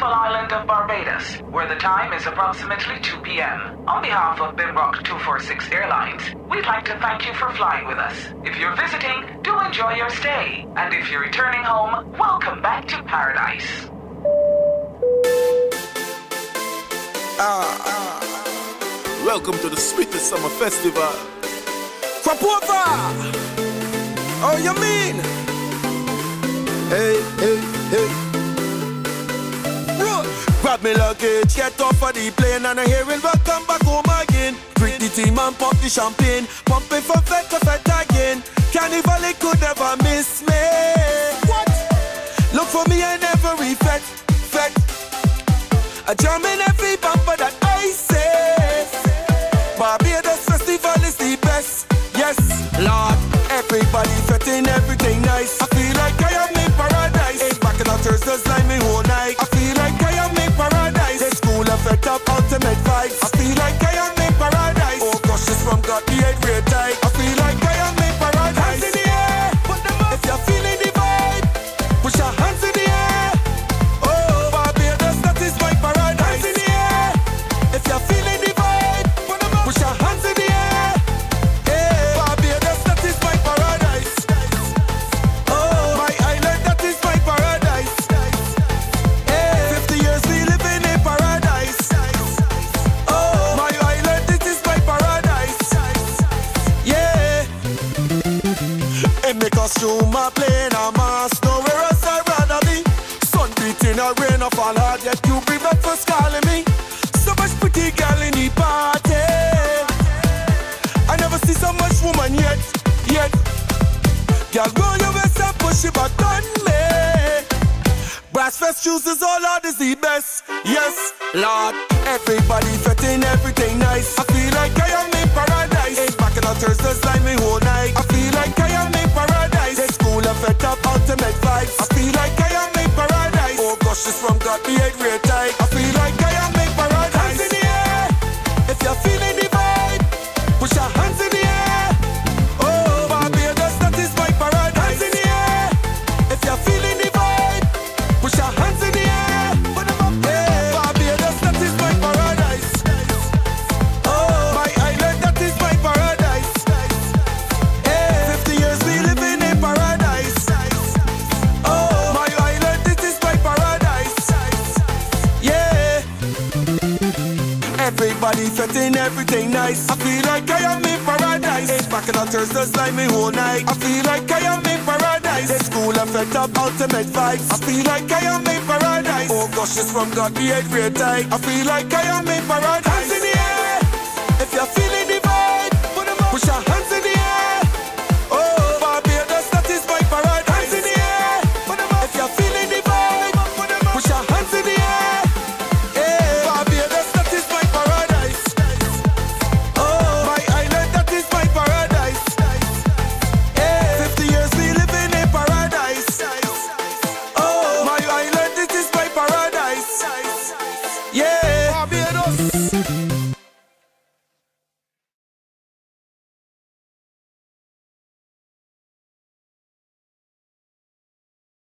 Beautiful island of Barbados, where the time is approximately 2 p.m. On behalf of Binrock 246 Airlines, we'd like to thank you for flying with us. If you're visiting, do enjoy your stay. And if you're returning home, welcome back to paradise. Ah. Welcome to the sweetest summer festival. Crop! Oh, you mean? Hey, hey, hey. Grab me luggage, get off of the plane And I hear it welcome back home again. Greet the team and pop the champagne. Pumping from fed to fed again. Carnival it could never miss me. What? Look for me in every fete, fete I jam in every bumper that I say. Barbados Festival is the best Yes, Lord Everybody fetting everything nice. I feel like I am in paradise. Ain't back in on Thursdays like me whole night 48 real tight. Costume, I plane, a mask, nowhere else I'd rather be. Sun beating, a rain, a fall hard, yet you be for calling me. So much pretty girl in the party. I never see so much woman yet, yet. Girl, roll your waist and push it back on me. Brass fest chooses all out is the best. Yes, Lord. Everybody fetting everything nice. I feel like I am it's from God, the eight great Everybody fetting everything nice. I feel like I am in paradise. Ain't back in on Thursdays like me whole night. I feel like I am in paradise. This school effect of ultimate vibes. I feel like I am in paradise. Oh gosh, it's from God, the eight great tight. I feel like I am in paradise.